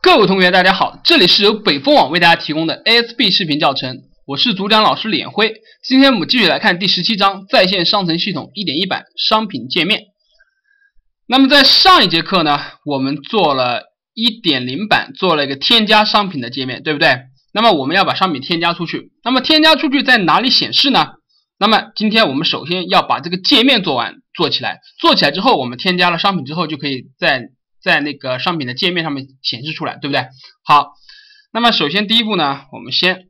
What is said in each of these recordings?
各位同学，大家好，这里是由北风网为大家提供的 ASB 视频教程，我是主讲老师李辉。今天我们继续来看第十七章在线商城系统一点一版商品界面。那么在上一节课呢，我们做了一点零版，做了一个添加商品的界面，对不对？那么我们要把商品添加出去，那么添加出去在哪里显示呢？那么今天我们首先要把这个界面做完，做起来，做起来之后，我们添加了商品之后，就可以在在那个商品的界面上面显示出来，对不对？好，那么首先第一步呢，我们先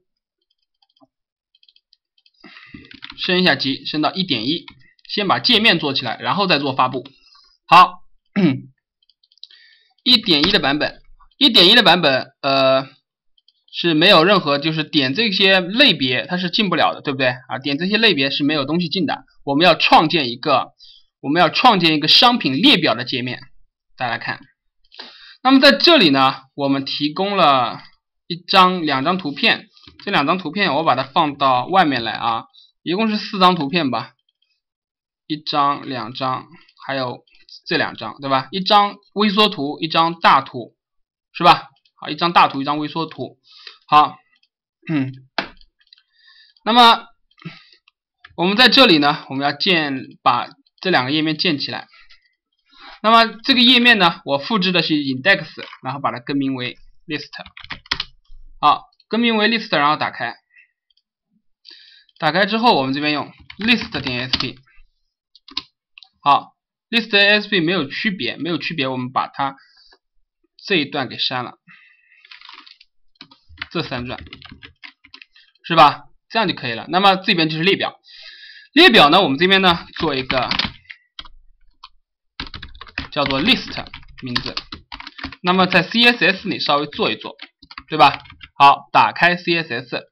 升一下级，升到一点一，先把界面做起来，然后再做发布。好，一点一的版本，一点一的版本，呃。是没有任何，就是点这些类别它是进不了的，对不对啊？点这些类别是没有东西进的。我们要创建一个，我们要创建一个商品列表的界面。大家看，那么在这里呢，我们提供了一张、两张图片。这两张图片我把它放到外面来啊，一共是四张图片吧，一张、两张，还有这两张，对吧？一张微缩图，一张大图，是吧？好，一张大图，一张微缩图。好，嗯，那么我们在这里呢，我们要建把这两个页面建起来。那么这个页面呢，我复制的是 index，然后把它更名为 list。好，更名为 list，然后打开。打开之后，我们这边用 list 点 sp。好，list sp 没有区别，没有区别，我们把它这一段给删了。这三段是吧？这样就可以了。那么这边就是列表，列表呢，我们这边呢做一个叫做 list 名字。那么在 CSS 里稍微做一做，对吧？好，打开 CSS，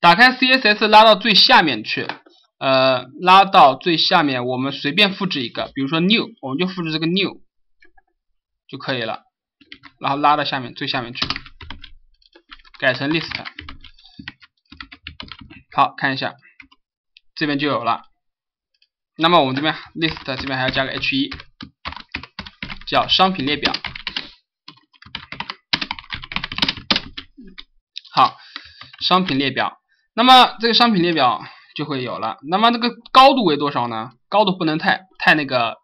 打开 CSS 拉到最下面去，呃，拉到最下面，我们随便复制一个，比如说 new，我们就复制这个 new 就可以了，然后拉到下面最下面去。改成 list，好看一下，这边就有了。那么我们这边 list 这边还要加个 h1，叫商品列表。好，商品列表。那么这个商品列表就会有了。那么这个高度为多少呢？高度不能太太那个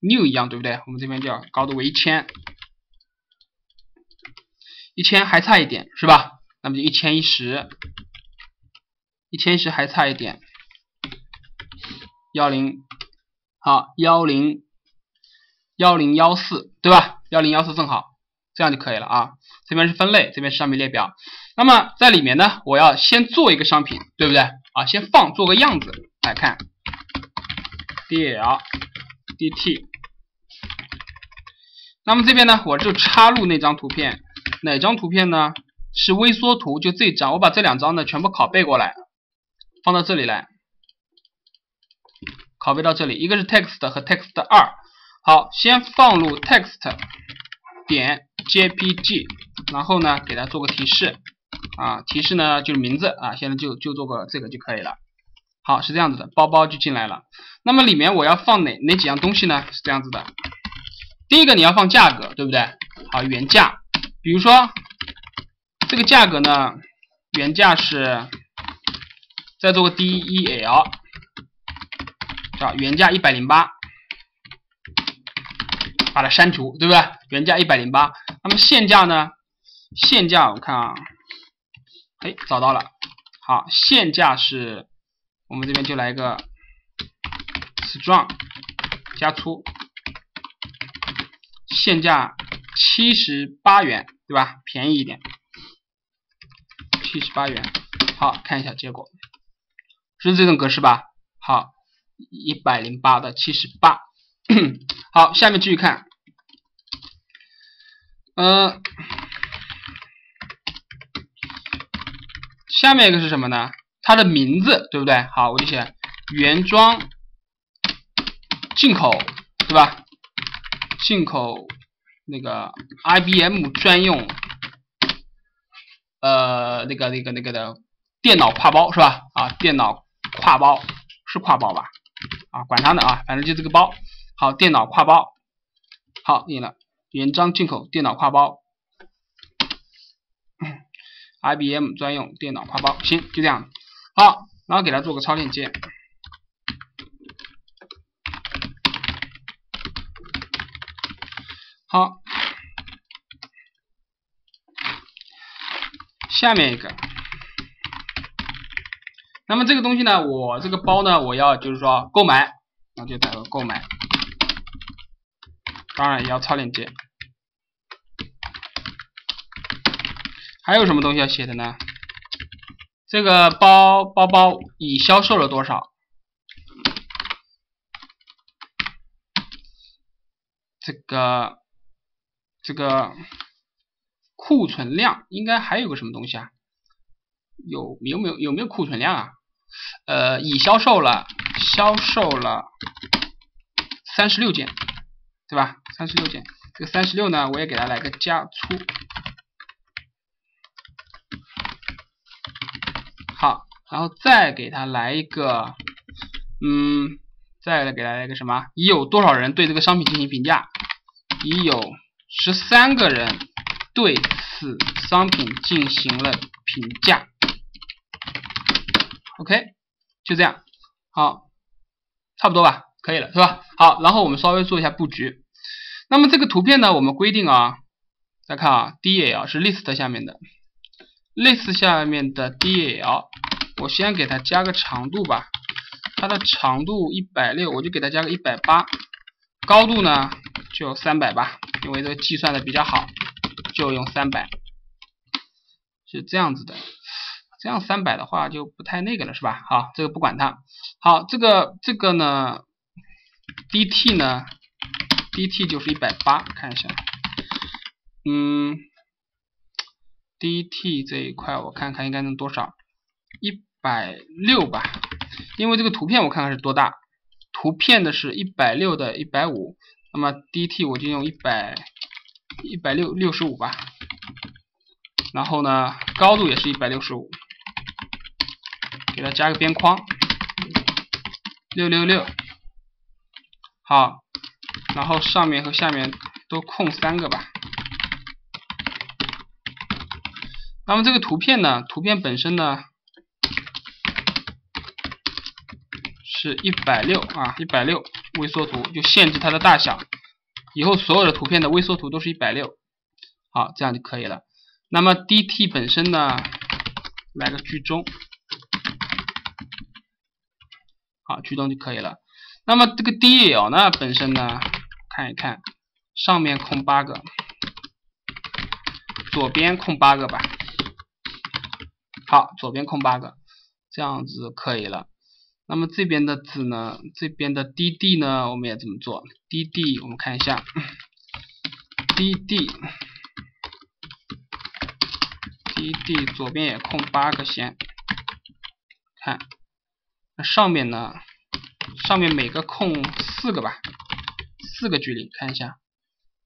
new 一样，对不对？我们这边叫高度为一千。一千还差一点是吧？那么就一千一十，一千一十还差一点，幺零，好幺零幺零幺四对吧？幺零幺四正好，这样就可以了啊。这边是分类，这边是商品列表。那么在里面呢，我要先做一个商品，对不对？啊，先放做个样子来看，D L D T。那么这边呢，我就插入那张图片。哪张图片呢？是微缩图，就这张。我把这两张呢全部拷贝过来，放到这里来，拷贝到这里。一个是 text 和 text 二。好，先放入 text 点 jpg，然后呢给它做个提示啊，提示呢就是名字啊，现在就就做个这个就可以了。好，是这样子的，包包就进来了。那么里面我要放哪哪几样东西呢？是这样子的。第一个你要放价格，对不对？好，原价。比如说，这个价格呢，原价是再做个 del，啊原价一百零八，把它删除，对不对？原价一百零八。那么现价呢？现价我看啊，哎，找到了。好，现价是，我们这边就来一个 strong 加粗，现价。七十八元，对吧？便宜一点，七十八元。好看一下结果，是这种格式吧？好，一百零八的七十八。好，下面继续看。嗯，下面一个是什么呢？它的名字，对不对？好，我就写原装进口，对吧？进口。那个 IBM 专用，呃，那个那个那个的电脑挎包是吧？啊，电脑挎包是挎包吧？啊，管它呢啊，反正就这个包。好，电脑挎包，好印了。原装进口电脑挎包，IBM 专用电脑挎包，行，就这样。好，然后给它做个超链接。好，下面一个。那么这个东西呢，我这个包呢，我要就是说购买，那就打个购买。当然也要超链接。还有什么东西要写的呢？这个包包包已销售了多少？这个这个库存量应该还有个什么东西啊？有有没有有没有库存量啊？呃，已销售了，销售了三十六件，对吧？三十六件，这个三十六呢，我也给它来个加粗。好，然后再给他来一个，嗯，再来给他来一个什么？已有多少人对这个商品进行评价？已有十三个人对此商品进行了评价。OK，就这样，好，差不多吧，可以了，是吧？好，然后我们稍微做一下布局。那么这个图片呢，我们规定啊，大家看啊，DL 是 list 下面的。list 下面的 DL，我先给它加个长度吧，它的长度一百六，我就给它加个一百八，高度呢就三百吧，因为这个计算的比较好，就用三百，是这样子的，这样三百的话就不太那个了，是吧？好，这个不管它，好，这个这个呢，DT 呢，DT 就是一百八，看一下，嗯。dt 这一块我看看应该能多少，一百六吧，因为这个图片我看看是多大，图片的是一百六的一百五，那么 dt 我就用一百一百六六十五吧，然后呢高度也是一百六十五，给它加个边框，六六六，好，然后上面和下面都空三个吧。那么这个图片呢？图片本身呢是一百六啊，一百六微缩图就限制它的大小。以后所有的图片的微缩图都是一百六，好，这样就可以了。那么 DT 本身呢，来个居中，好，驱动就可以了。那么这个 DL 呢，本身呢，看一看，上面空八个，左边空八个吧。好，左边空八个，这样子可以了。那么这边的字呢？这边的 dd 呢？我们也这么做。dd 我们看一下，dd dd 左边也空八个先。看，那上面呢？上面每个空四个吧，四个距离，看一下。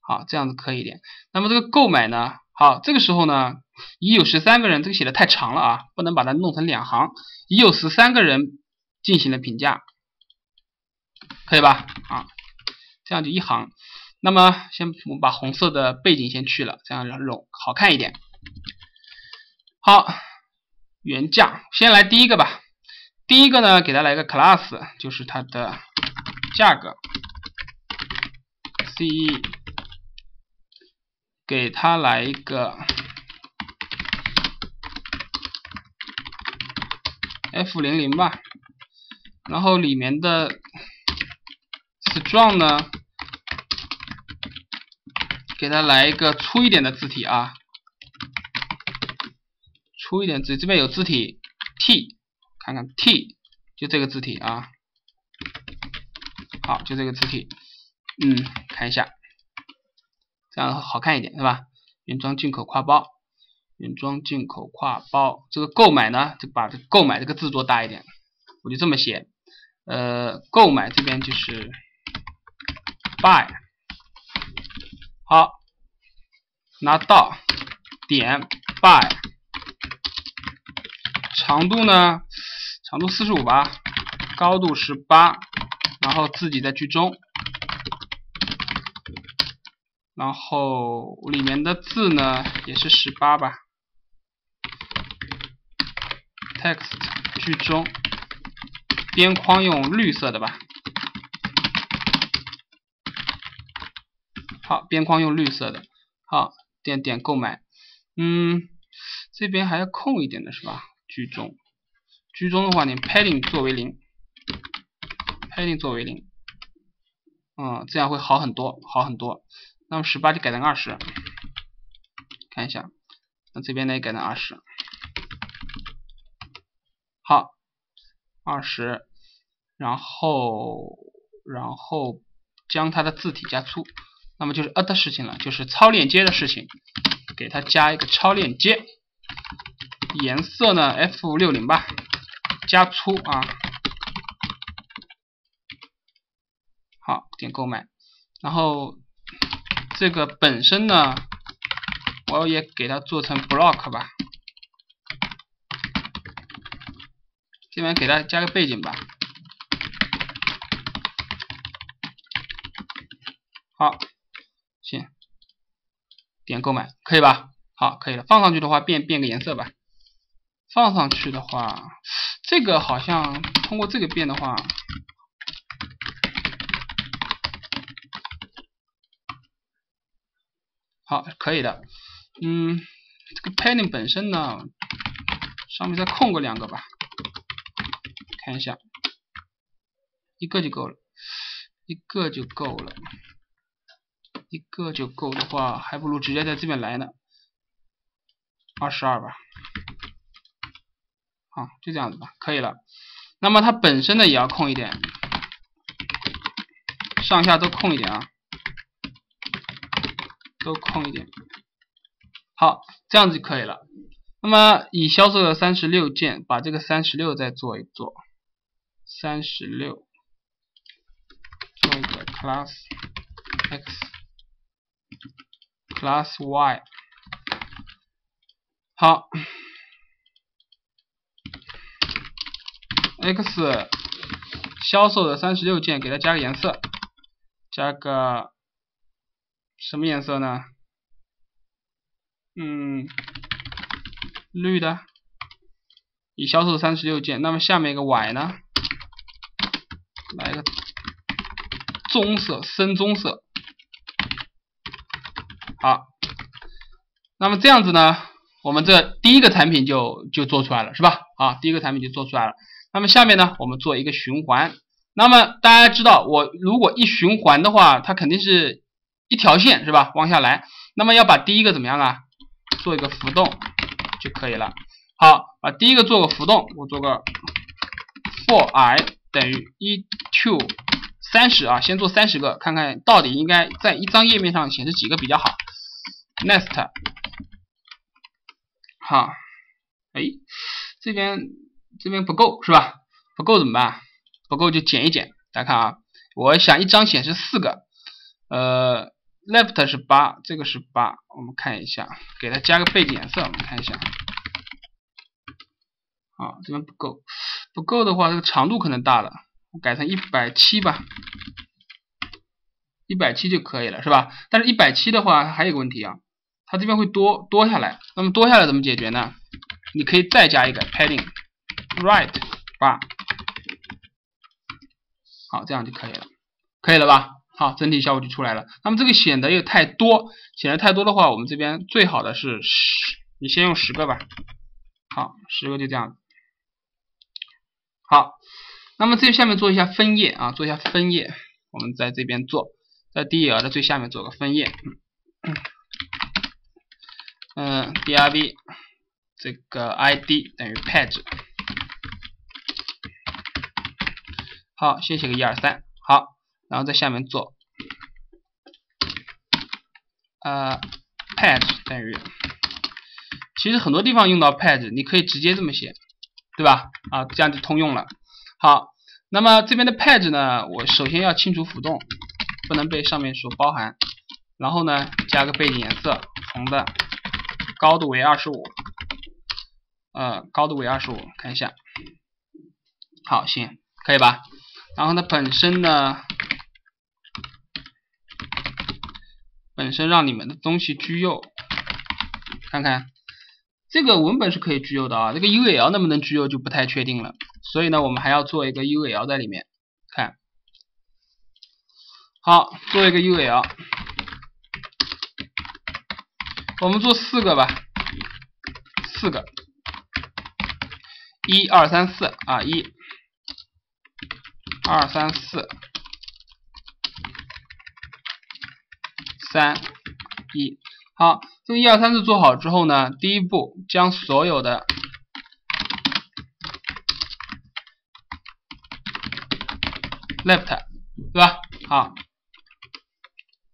好，这样子可以一点。那么这个购买呢？好，这个时候呢？已有十三个人，这个写的太长了啊，不能把它弄成两行。已有十三个人进行了评价，可以吧？啊，这样就一行。那么先我们把红色的背景先去了，这样让容好看一点。好，原价先来第一个吧。第一个呢，给它来个 class，就是它的价格。C，给它来一个。F 零零吧，然后里面的 strong 呢，给它来一个粗一点的字体啊，粗一点字，这边有字体 T，看看 T，就这个字体啊，好，就这个字体，嗯，看一下，这样好看一点是吧？原装进口挎包。原装进口挎包，这个购买呢，就把这购买这个字做大一点，我就这么写，呃，购买这边就是 buy，好，拿到点 buy，长度呢，长度四十五吧，高度十八，然后自己再居中，然后里面的字呢也是十八吧，text 居中，边框用绿色的吧。好，边框用绿色的。好，点点购买。嗯，这边还要空一点的是吧？居中，居中的话，你 padding 作为零，padding 作为零。嗯，这样会好很多，好很多。那么十八就改成二十，看一下。那这边呢也改成二十。好，二十，然后然后将它的字体加粗。那么就是 a 的事情了，就是超链接的事情，给它加一个超链接，颜色呢 F 六零吧，加粗啊，好点购买，然后这个本身呢，我也给它做成 block 吧，这边给它加个背景吧，好。行，点购买可以吧？好，可以了。放上去的话，变变个颜色吧。放上去的话，这个好像通过这个变的话，好，可以的。嗯，这个 padding 本身呢，上面再空个两个吧，看一下，一个就够了，一个就够了。一个就够的话，还不如直接在这边来呢。二十二吧，好，就这样子吧，可以了。那么它本身呢也要空一点，上下都空一点啊，都空一点。好，这样子就可以了。那么已销售的三十六件，把这个三十六再做一做，三十六，做一个 class x。plus y，好，x 销售的三十六件，给它加个颜色，加个什么颜色呢？嗯，绿的。已销售三十六件，那么下面一个 y 呢？来个棕色，深棕色。好，那么这样子呢，我们这第一个产品就就做出来了，是吧？啊，第一个产品就做出来了。那么下面呢，我们做一个循环。那么大家知道，我如果一循环的话，它肯定是一条线，是吧？往下来。那么要把第一个怎么样啊？做一个浮动就可以了。好，把第一个做个浮动，我做个 for i 等于一 to 三十啊，先做三十个，看看到底应该在一张页面上显示几个比较好。Next，好，哎，这边这边不够是吧？不够怎么办？不够就减一减。大家看啊，我想一张显示四个，呃，Left 是八，这个是八，我们看一下，给它加个背景颜色，我们看一下。啊，这边不够，不够的话，这个长度可能大了，改成一百七吧。一百七就可以了，是吧？但是，一百七的话它还有个问题啊。它这边会多多下来，那么多下来怎么解决呢？你可以再加一个 padding right 八，好，这样就可以了，可以了吧？好，整体效果就出来了。那么这个显得又太多，显得太多的话，我们这边最好的是十，你先用十个吧。好，十个就这样。好，那么这下面做一下分页啊，做一下分页，我们在这边做，在 D L 的最下面做个分页。嗯，drv 这个 id 等于 page，好，先写个一二三，好，然后在下面做，呃，page 等于，其实很多地方用到 page，你可以直接这么写，对吧？啊，这样就通用了。好，那么这边的 page 呢，我首先要清除浮动，不能被上面所包含，然后呢，加个背景颜色，红的。高度为二十五，呃，高度为二十五，看一下，好，行，可以吧？然后它本身呢，本身让你们的东西居右，看看这个文本是可以居右的啊，这个 UL 能不能居右就不太确定了。所以呢，我们还要做一个 UL 在里面，看，好，做一个 UL，我们做四个吧，四个，一二三四啊，一，二三四。三一，好，这个一二三四做好之后呢，第一步将所有的 left 对吧？好，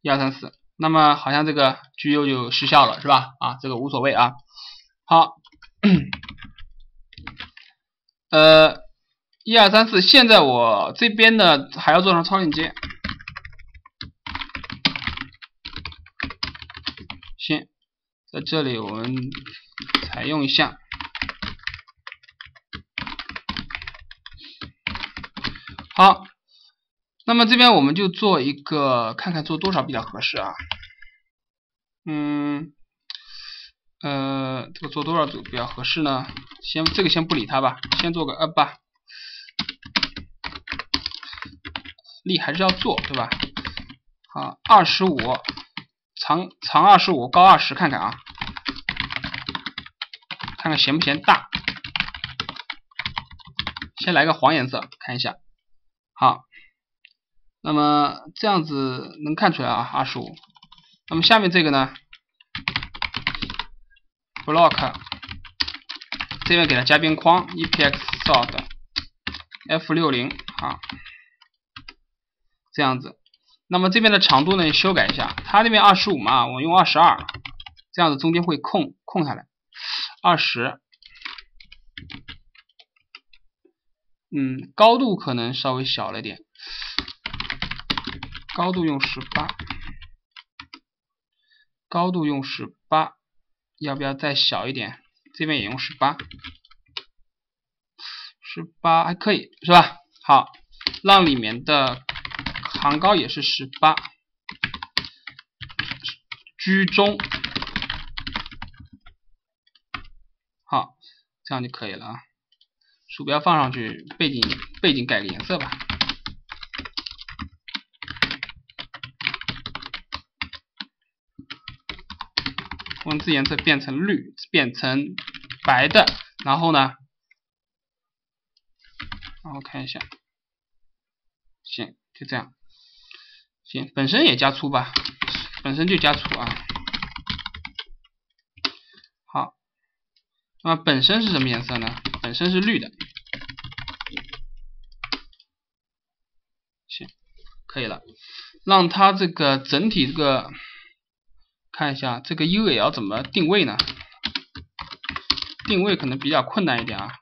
一二三四，那么好像这个 GU 就失效了是吧？啊，这个无所谓啊。好，呃，一二三四，现在我这边呢还要做上超链接。先在这里我们采用一下，好，那么这边我们就做一个，看看做多少比较合适啊？嗯，呃，这个做多少组比较合适呢？先这个先不理它吧，先做个二八，力还是要做对吧？好，二十五。长长二十五，高二十，看看啊，看看嫌不嫌大？先来个黄颜色，看一下。好，那么这样子能看出来啊，二十五。那么下面这个呢？block 这边给它加边框，epx sort f 六零啊，这样子。那么这边的长度呢，修改一下，它这边二十五嘛，我用二十二，这样子中间会空空下来，二十，嗯，高度可能稍微小了点，高度用十八，高度用十八，要不要再小一点？这边也用十八，十八还可以是吧？好，让里面的。行高也是十八，居中，好，这样就可以了啊。鼠标放上去，背景背景改个颜色吧，文字颜色变成绿，变成白的，然后呢，然后看一下，行，就这样。行，本身也加粗吧，本身就加粗啊。好，那么本身是什么颜色呢？本身是绿的。行，可以了。让它这个整体这个看一下这个 UL 怎么定位呢？定位可能比较困难一点啊。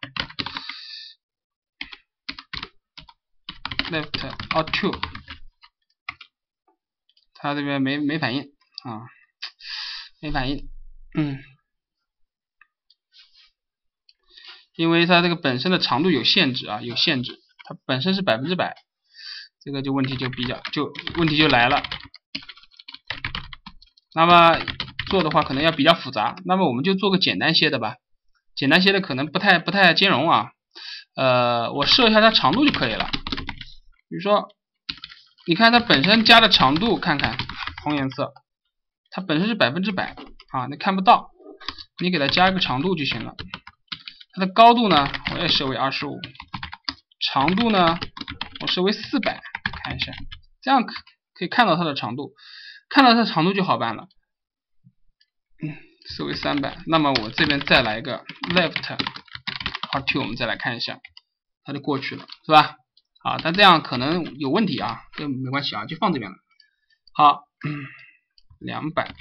Left or two。它这边没没反应啊，没反应，嗯，因为它这个本身的长度有限制啊，有限制，它本身是百分之百，这个就问题就比较就问题就来了。那么做的话可能要比较复杂，那么我们就做个简单些的吧，简单些的可能不太不太兼容啊，呃，我设一下它长度就可以了，比如说。你看它本身加的长度，看看红颜色，它本身是百分之百啊，你看不到，你给它加一个长度就行了。它的高度呢，我也设为二十五，长度呢，我设为四百，看一下，这样可可以看到它的长度，看到它的长度就好办了。嗯，设为三百，那么我这边再来一个 left r two，我们再来看一下，它就过去了，是吧？啊，但这样可能有问题啊，这没关系啊，就放这边了。好，两百，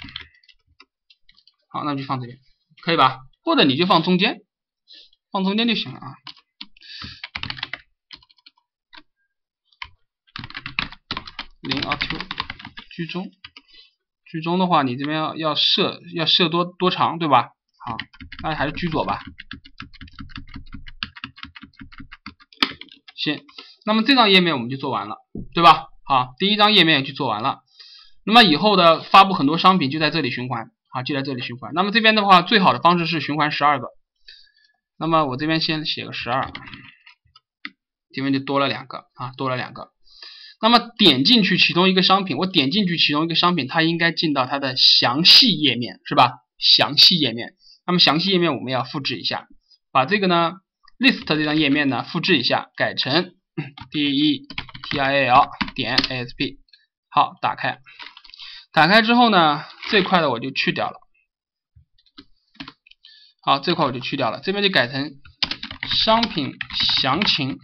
好，那就放这边，可以吧？或者你就放中间，放中间就行了啊。零二 Q，居中，居中的话，你这边要要设要设多多长，对吧？好，那还是居左吧。行。那么这张页面我们就做完了，对吧？好，第一张页面就做完了。那么以后的发布很多商品就在这里循环啊，就在这里循环。那么这边的话，最好的方式是循环十二个。那么我这边先写个十二，这边就多了两个啊，多了两个。那么点进去其中一个商品，我点进去其中一个商品，它应该进到它的详细页面，是吧？详细页面。那么详细页面我们要复制一下，把这个呢 list 这张页面呢复制一下，改成 detail 点 asp。好，打开。打开之后呢，这块的我就去掉了。好，这块我就去掉了，这边就改成商品详情。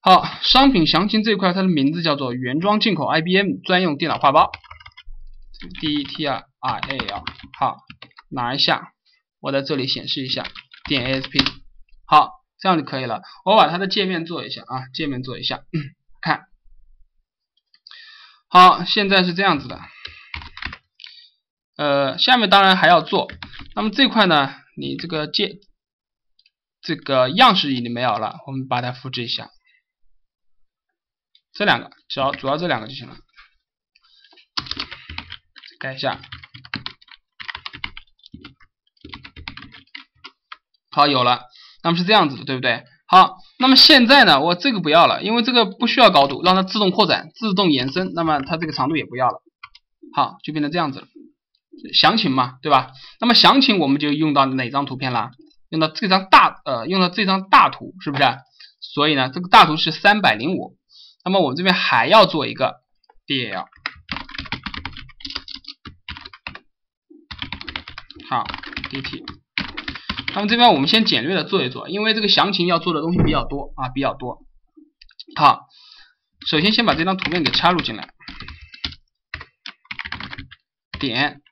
好，商品详情这块它的名字叫做原装进口 IBM 专用电脑画包，detail。好，拿一下，我在这里显示一下，点 ASP。好，这样就可以了。我把它的界面做一下啊，界面做一下，看。好，现在是这样子的。呃，下面当然还要做。那么这块呢，你这个界，这个样式已经没有了，我们把它复制一下。这两个，只要主要这两个就行了。改一下。好，有了。那么是这样子的，对不对？好，那么现在呢，我这个不要了，因为这个不需要高度，让它自动扩展、自动延伸。那么它这个长度也不要了。好，就变成这样子了。详情嘛，对吧？那么详情我们就用到哪张图片了？用到这张大，呃，用到这张大图，是不是？所以呢，这个大图是三百零五。那么我们这边还要做一个 DL，好，DT。那么这边我们先简略的做一做，因为这个详情要做的东西比较多啊，比较多。好，首先先把这张图片给插入进来，点，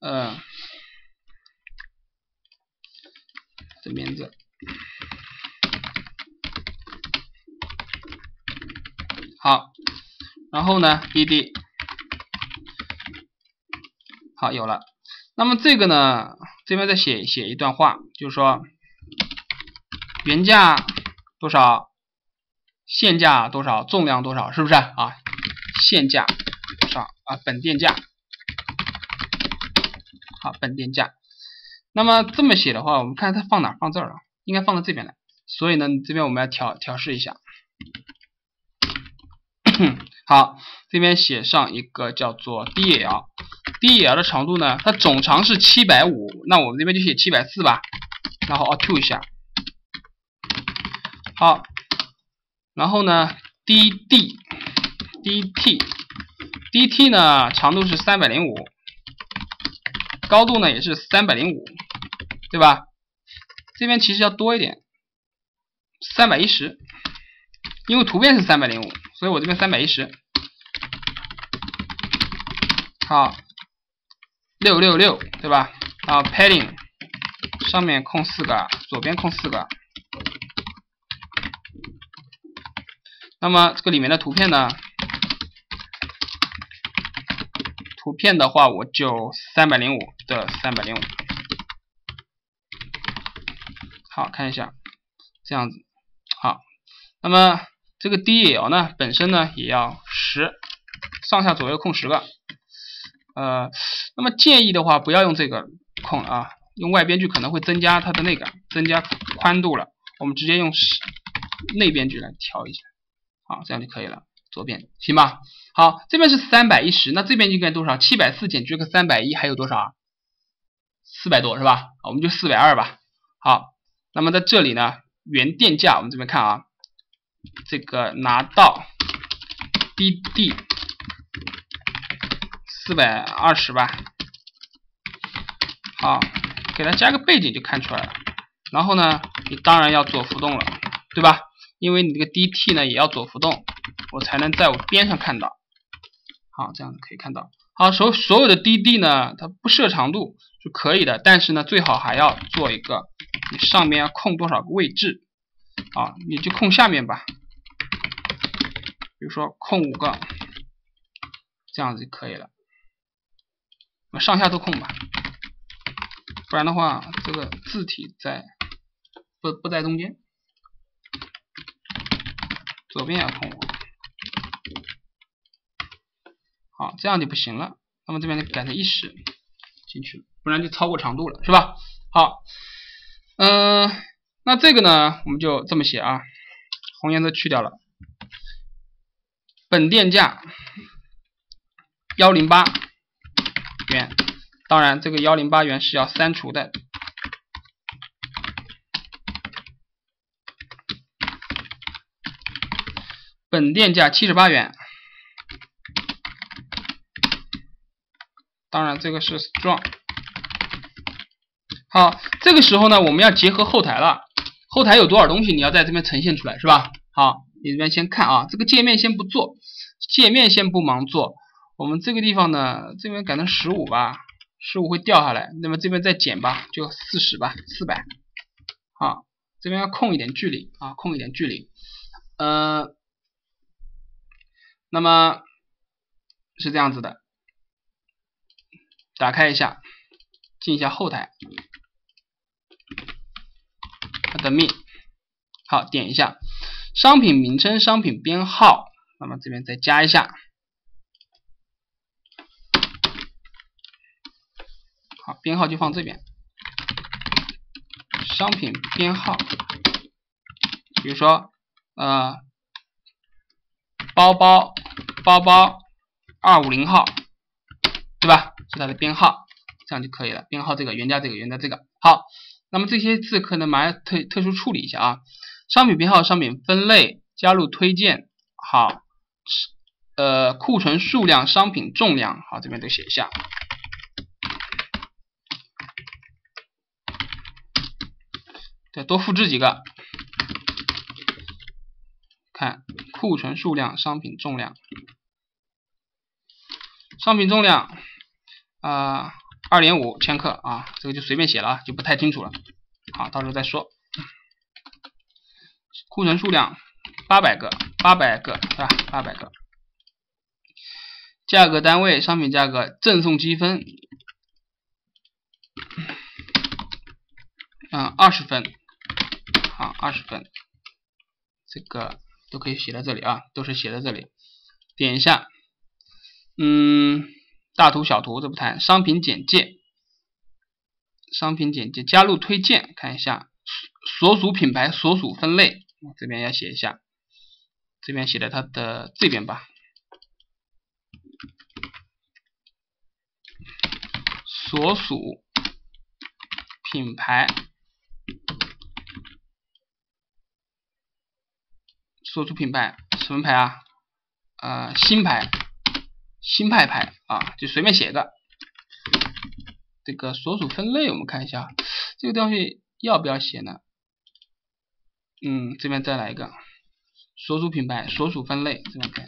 呃，这名字。好，然后呢，BD，好有了。那么这个呢，这边再写写一段话，就是说原价多少，现价多少，重量多少，是不是啊？现价多少啊？本店价，好，本店价。那么这么写的话，我们看它放哪？放这儿了，应该放到这边来。所以呢，这边我们要调调试一下。好，这边写上一个叫做 DL，DL 的长度呢，它总长是七百五，那我们这边就写七百四吧，然后 Alt 一下，好，然后呢，DD，DT，DT 呢长度是三百零五，高度呢也是三百零五，对吧？这边其实要多一点，三百一十。因为图片是三百零五，所以我这边三百一十，好，六六六，对吧？啊，padding 上面空四个，左边空四个。那么这个里面的图片呢？图片的话，我就三百零五的三百零五。好看一下，这样子，好，那么。这个 DL 呢，本身呢也要十，上下左右空十个，呃，那么建议的话不要用这个空啊，用外边距可能会增加它的那个增加宽度了，我们直接用内边距来调一下，好，这样就可以了，左边行吧？好，这边是三百一十，那这边应该多少？七百四减去个三百一还有多少啊？四百多是吧？我们就四百二吧。好，那么在这里呢，原电价我们这边看啊。这个拿到 DD 四百二十吧，好，给它加个背景就看出来了。然后呢，你当然要左浮动了，对吧？因为你这个 DT 呢也要左浮动，我才能在我边上看到。好，这样子可以看到。好，所所有的 DD 呢，它不设长度是可以的，但是呢，最好还要做一个，你上面要空多少个位置。啊，你就空下面吧，比如说空五个，这样子就可以了。上下都空吧，不然的话，这个字体在不不在中间，左边要空，好，这样就不行了。那么这边就改成一十进去了，不然就超过长度了，是吧？好，嗯，那这个呢，我们就这么写啊，红颜色去掉了。本店价幺零八元，当然这个幺零八元是要删除的。本店价七十八元，当然这个是 strong。好，这个时候呢，我们要结合后台了。后台有多少东西，你要在这边呈现出来，是吧？好。你这边先看啊，这个界面先不做，界面先不忙做。我们这个地方呢，这边改成十五吧，十五会掉下来。那么这边再减吧，就四十吧，四百。好，这边要空一点距离啊，空一点距离。呃，那么是这样子的，打开一下，进一下后台，admin，好，点一下。商品名称、商品编号，那么这边再加一下。编号就放这边。商品编号，比如说，呃，包包包包二五零号，对吧？是它的编号，这样就可以了。编号这个，原价这个，原价这个。好，那么这些字可能马上特特殊处理一下啊。商品编号、商品分类、加入推荐，好，呃，库存数量、商品重量，好，这边都写一下。再多复制几个，看库存数量、商品重量，商品重量啊，二点五千克啊，这个就随便写了啊，就不太清楚了。好，到时候再说。库存数量八百个，八百个是吧？八百个。价格单位商品价格赠送积分，嗯，二十分，二十分，这个都可以写在这里啊，都是写在这里。点一下，嗯，大图小图这不谈。商品简介，商品简介加入推荐，看一下所属品牌、所属分类。这边要写一下，这边写在它的这边吧。所属品牌，所属品牌什么牌啊？呃，新牌，新派牌啊，就随便写一个。这个所属分类，我们看一下，这个东西要不要写呢？嗯，这边再来一个所属品牌、所属分类，这边看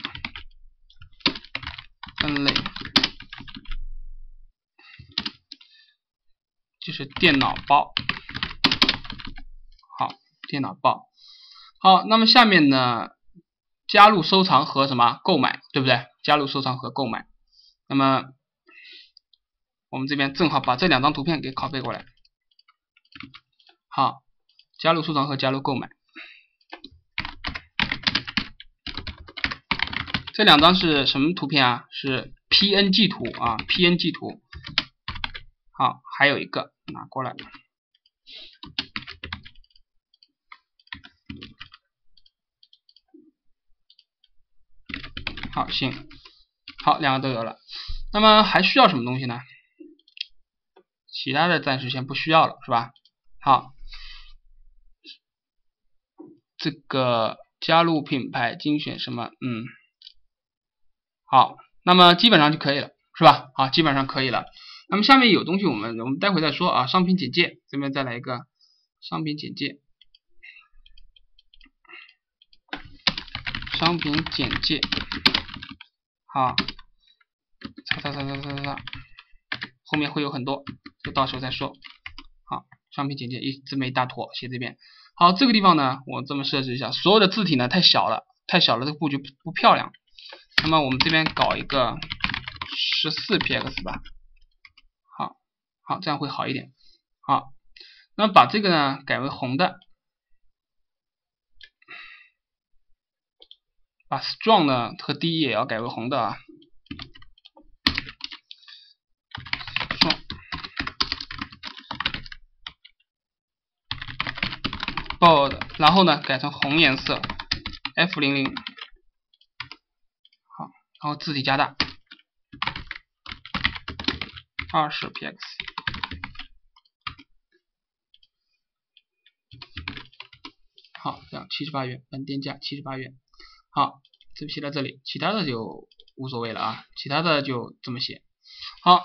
分类就是电脑包，好，电脑包，好，那么下面呢，加入收藏和什么购买，对不对？加入收藏和购买，那么我们这边正好把这两张图片给拷贝过来，好，加入收藏和加入购买。这两张是什么图片啊？是 PNG 图啊，PNG 图。好，还有一个拿过来。好，行，好，两个都有了。那么还需要什么东西呢？其他的暂时先不需要了，是吧？好，这个加入品牌精选什么？嗯。好，那么基本上就可以了，是吧？好，基本上可以了。那么下面有东西，我们我们待会再说啊。商品简介这边再来一个商品简介，商品简介，好，擦擦擦擦擦擦，后面会有很多，就到时候再说。好，商品简介一这么一大坨写这边。好，这个地方呢，我这么设置一下，所有的字体呢太小了，太小了，这个布局不不漂亮。那么我们这边搞一个十四 px 吧，好，好，这样会好一点。好，那把这个呢改为红的，把 strong 呢和 D 也要改为红的啊。bold，然后呢改成红颜色，F 零零，好，然后字体加大，二十 px，好，这样七十八元，本店价七十八元。好，这写到这里，其他的就无所谓了啊，其他的就这么写，好。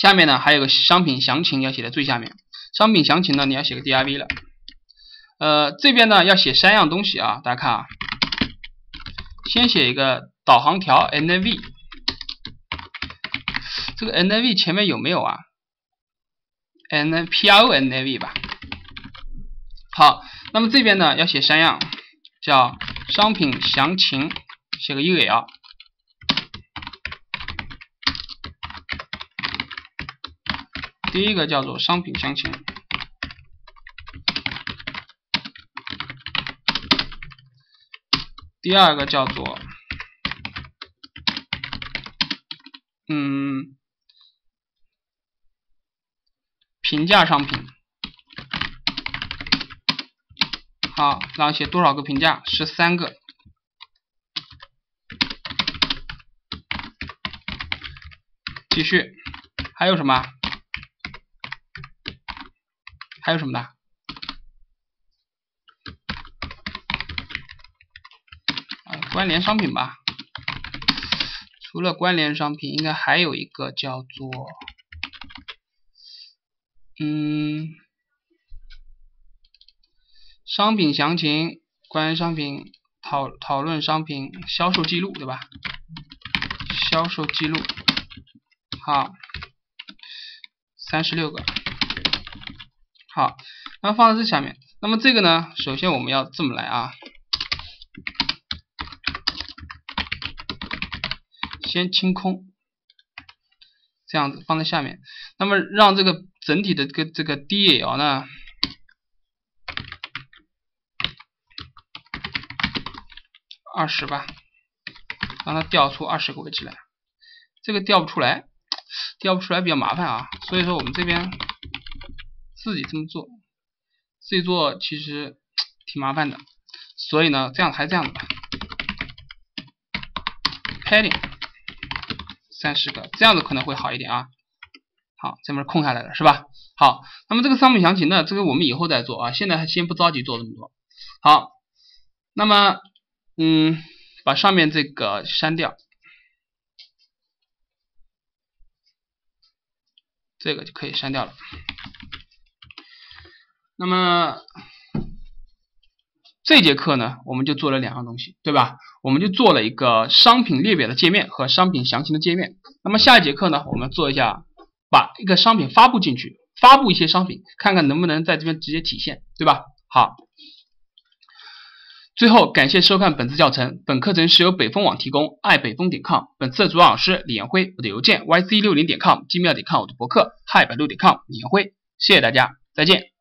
下面呢还有个商品详情要写在最下面，商品详情呢你要写个 div 了，呃这边呢要写三样东西啊，大家看啊，先写一个导航条 nav，这个 nav 前面有没有啊？npronav 吧，好，那么这边呢要写三样，叫商品详情，写个 ul。第一个叫做商品详情，第二个叫做嗯评价商品，好，然后写多少个评价？十三个。继续，还有什么？还有什么呢？啊，关联商品吧。除了关联商品，应该还有一个叫做，嗯，商品详情、关于商品、讨讨论商品、销售记录，对吧？销售记录，好，三十六个。好，那放在这下面。那么这个呢，首先我们要这么来啊，先清空，这样子放在下面。那么让这个整体的这个这个 DL 呢，二十吧，让它调出二十个位置来。这个调不出来，调不出来比较麻烦啊，所以说我们这边。自己这么做，自己做其实挺麻烦的，所以呢，这样还是这样的吧。Padding 三十个，这样子可能会好一点啊。好，这边空下来了是吧？好，那么这个商品详情呢，这个我们以后再做啊，现在还先不着急做这么多。好，那么嗯，把上面这个删掉，这个就可以删掉了。那么这节课呢，我们就做了两样东西，对吧？我们就做了一个商品列表的界面和商品详情的界面。那么下一节课呢，我们做一下把一个商品发布进去，发布一些商品，看看能不能在这边直接体现，对吧？好，最后感谢收看本次教程，本课程是由北风网提供，爱北风点 com，本次的主讲老师李彦辉，我的邮件 yc 六零点 com，精妙点 com，我的博客 hi 百度点 com，李彦辉，谢谢大家，再见。